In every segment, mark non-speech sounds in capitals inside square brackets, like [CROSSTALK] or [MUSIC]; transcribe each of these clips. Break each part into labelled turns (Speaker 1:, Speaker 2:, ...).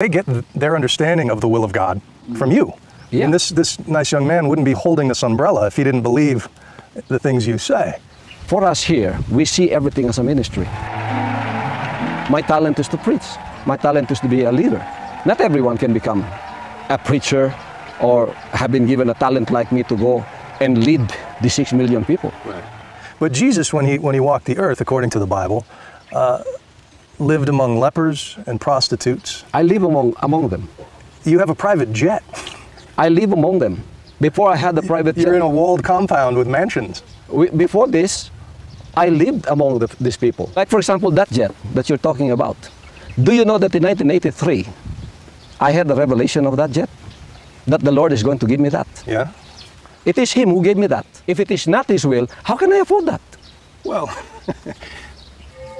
Speaker 1: They get their understanding of the will of God from you.
Speaker 2: Yeah.
Speaker 1: And this, this nice young man wouldn't be holding this umbrella if he didn't believe the things you say.
Speaker 2: For us here, we see everything as a ministry. My talent is to preach. My talent is to be a leader. Not everyone can become a preacher or have been given a talent like me to go and lead the six million people.
Speaker 1: But Jesus, when he, when he walked the earth, according to the Bible, uh, lived among lepers and prostitutes.
Speaker 2: I live among, among them.
Speaker 1: You have a private jet.
Speaker 2: I live among them. Before I had the private jet
Speaker 1: You're in a walled compound with mansions.
Speaker 2: we- before this, I lived among the, these people. Like, for example, that jet that you're talking about. Do you know that in 1983, I had the revelation of that jet? That the Lord is going to give me that.
Speaker 1: Yeah?
Speaker 2: It is Him who gave me that. If it is not His will, how can I afford that?
Speaker 1: Well, [LAUGHS]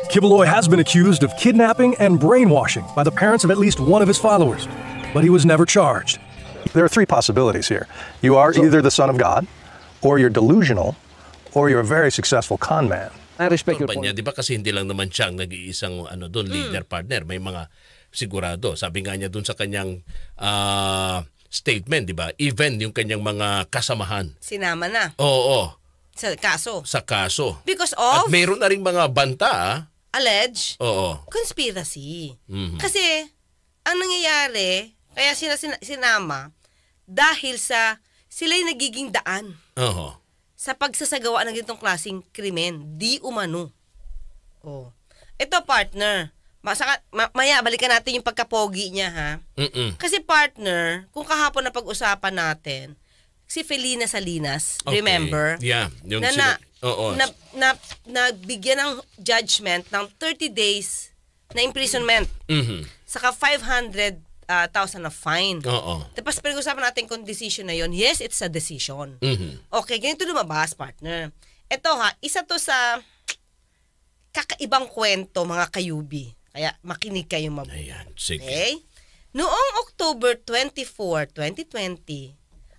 Speaker 3: Kibaloy has been accused of kidnapping and brainwashing by the parents of at least one of his followers, but he was never charged.
Speaker 1: there are three possibilities here. You are either the son of God, or you're delusional, or you're a very successful con man.
Speaker 2: I respect your
Speaker 4: pa niya,
Speaker 2: point.
Speaker 4: di ba kasi hindi lang naman siya ang nag-iisang ano doon, leader partner. May mga sigurado. Sabi nga niya doon sa kanyang ah, statement, di ba? Even yung kanyang mga kasamahan.
Speaker 5: Sinama na
Speaker 4: Oo,
Speaker 5: sa kaso.
Speaker 4: sa kaso.
Speaker 5: Because
Speaker 4: At
Speaker 5: of
Speaker 4: mayroon na rin mga banta, ah.
Speaker 5: Alleged
Speaker 4: Oo.
Speaker 5: conspiracy.
Speaker 4: Mhm.
Speaker 5: Kasi, ang nangyayari, kaya sila sin- sinama, dahil sa sila'y nagiging daan
Speaker 4: Oo.
Speaker 5: sa pagsasagawa ng ganitong klaseng krimen. Di umano. Oh. Ito, partner. Masaka, ma- maya, balikan natin yung pagkapogi niya, ha?
Speaker 4: Mm-mm.
Speaker 5: Kasi partner, kung kahapon na pag-usapan natin, si Felina Salinas,
Speaker 4: Okay.
Speaker 5: remember?
Speaker 4: Yeah. Yung
Speaker 5: na, na,
Speaker 4: Oo.
Speaker 5: na, na, na bigyan ng judgment ng 30 days na imprisonment.
Speaker 4: Mhm.
Speaker 5: Saka 500,000 na fine.
Speaker 4: Oo.
Speaker 5: Tapos pag-usapan natin kung decision na yon. Yes, it's a decision.
Speaker 4: Mhm.
Speaker 5: Okay, ganito lumabas, partner. Ito ha, isa to sa kakaibang kwento, mga kayubi. Kaya makinig kayo mabuti.
Speaker 4: Ayan, sige.
Speaker 5: Okay? Noong October 24, 2020,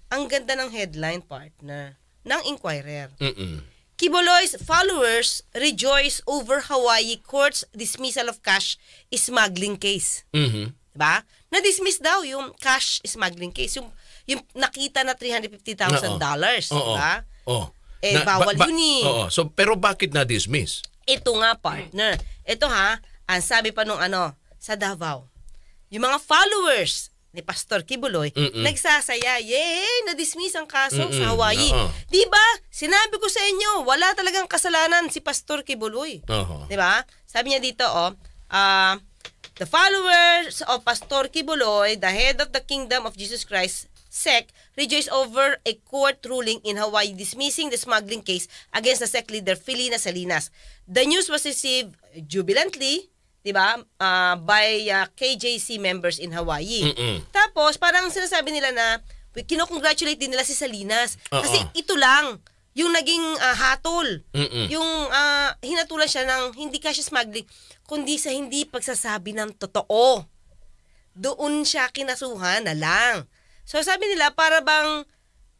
Speaker 5: ang ganda ng headline, partner, ng Inquirer.
Speaker 4: Mm-mm.
Speaker 5: Kiboloy's followers rejoice over Hawaii court's dismissal of cash smuggling case.
Speaker 4: Mhm.
Speaker 5: Diba? Na-dismiss daw yung cash smuggling case. Yung, yung nakita na $350,000. dollars. Diba?
Speaker 4: Oo.
Speaker 5: Eh, bawal yun eh.
Speaker 4: Oo. So, pero bakit na-dismiss?
Speaker 5: Ito nga, partner. Ito ha, ang sabi pa nung ano, sa Davao, yung mga followers ni Pastor Kibuloy,
Speaker 4: Mm-mm.
Speaker 5: nagsasaya, yay, na-dismiss ang kaso
Speaker 4: Mm-mm.
Speaker 5: sa Hawaii.
Speaker 4: Oo.
Speaker 5: Di ba? Sinabi ko sa inyo, wala talagang kasalanan si Pastor Kibuloy.
Speaker 4: Oo.
Speaker 5: Di ba? Sabi niya dito, oh, ah, the followers of Pastor Kibuloy, the head of the Kingdom of Jesus Christ, SEC, rejoice over a court ruling in Hawaii dismissing the smuggling case against the SEC leader Felina Salinas. The news was received jubilantly, di ba, ah, by ah, KJC members in Hawaii.
Speaker 4: Mm-mm.
Speaker 5: Tapos, parang sinasabi nila na, kinocongratulate din nila si Salinas.
Speaker 4: Oo.
Speaker 5: Kasi ito lang, yung naging ah, hatol.
Speaker 4: Mm-mm.
Speaker 5: Yung ah, hinatulan siya ng hindi cash smuggling, kundi sa hindi pagsasabi ng totoo. Doon siya kinasuhan na lang. So sabi nila, para bang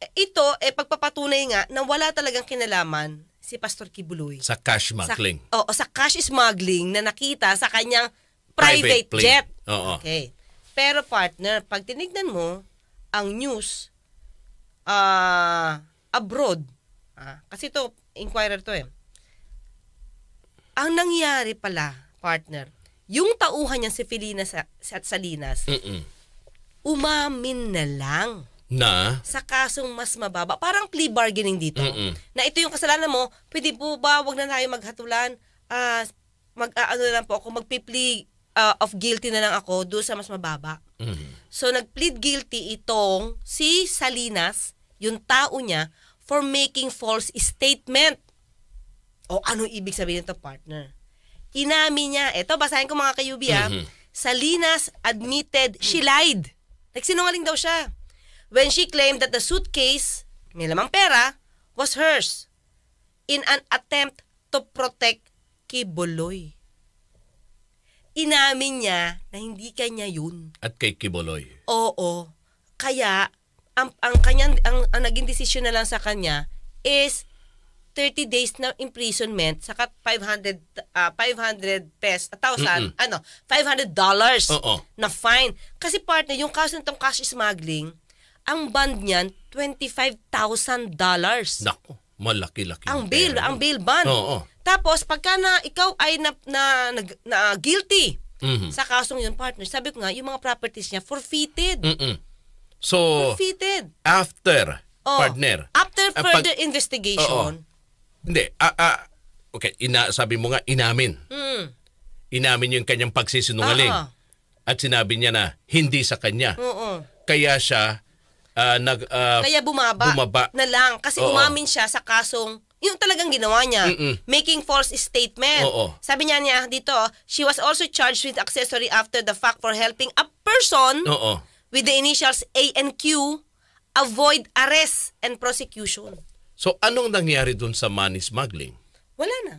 Speaker 5: eh, ito, eh, pagpapatunay nga na wala talagang kinalaman si Pastor Kibuloy.
Speaker 4: Sa cash smuggling.
Speaker 5: Sa, oo, sa cash smuggling na nakita sa kanyang
Speaker 4: Private
Speaker 5: private,
Speaker 4: plane.
Speaker 5: jet.
Speaker 4: Oo.
Speaker 5: Okay. Pero partner, pag tinignan mo ang news ah abroad, ah, kasi to inquirer to eh. Ang nangyari pala, partner, yung tauhan niya si Felina sa, sa Salinas,
Speaker 4: Mm-mm.
Speaker 5: umamin na lang
Speaker 4: Na?
Speaker 5: sa kasong mas mababa. Parang plea bargaining dito.
Speaker 4: Mm-mm.
Speaker 5: Na ito yung kasalanan mo, pwede po ba, wag na tayo maghatulan, ah, mag, ah, ano na lang po ako, magpi-plea ah, of guilty na lang ako doon sa mas mababa.
Speaker 4: Mhm.
Speaker 5: So, nag-plead guilty itong si Salinas, yung tao niya, for making false statement. O ano ibig sabihin nito, partner? Inamin niya, eto, basahin ko mga kayubi.
Speaker 4: Mhm.
Speaker 5: Salinas admitted she lied. Nagsinungaling daw siya. When she claimed that the suitcase, may lamang pera, was hers in an attempt to protect Kibuloy. Inamin niya na hindi kanya yun.
Speaker 4: At kay Kiboloy.
Speaker 5: Oo. Kaya ang ang kanyang ang, ang naging desisyon na lang sa kanya is 30 days na imprisonment saka 500 ah, 500 pes 1,000 ano 500 dollars na fine kasi partner yung kaso nitong cash smuggling ang bond niyan 25,000 dollars
Speaker 4: Nako, malaki-laki.
Speaker 5: ang bail ang bail bond
Speaker 4: Oo.
Speaker 5: tapos pagka na ikaw ay na, na, na, na guilty
Speaker 4: Mhm.
Speaker 5: sa kasong yun partner sabi ko nga yung mga properties niya forfeited
Speaker 4: Mm-mm. So,
Speaker 5: forfeited
Speaker 4: after,
Speaker 5: Oh,
Speaker 4: partner.
Speaker 5: after
Speaker 4: ah, pag-
Speaker 5: further investigation
Speaker 4: Hindi, ah, ah, okay, ina, sabi mo nga, inamin.
Speaker 5: mm,
Speaker 4: Inamin yung kanyang pagsisinungaling.
Speaker 5: Ah.
Speaker 4: At sinabi niya na hindi sa kanya.
Speaker 5: oo.
Speaker 4: Kaya siya ah, nag ah,
Speaker 5: Kaya bumaba,
Speaker 4: bumaba.
Speaker 5: na lang. Kasi
Speaker 4: Oo.
Speaker 5: umamin siya sa kasong, yung talagang ginawa niya.
Speaker 4: Mm-mm.
Speaker 5: Making false statement.
Speaker 4: Oo.
Speaker 5: Sabi niya niya dito, she was also charged with accessory after the fact for helping a person
Speaker 4: Oo.
Speaker 5: with the initials A and Q avoid arrest and prosecution.
Speaker 4: So, anong nangyari dun sa money smuggling?
Speaker 5: Wala na.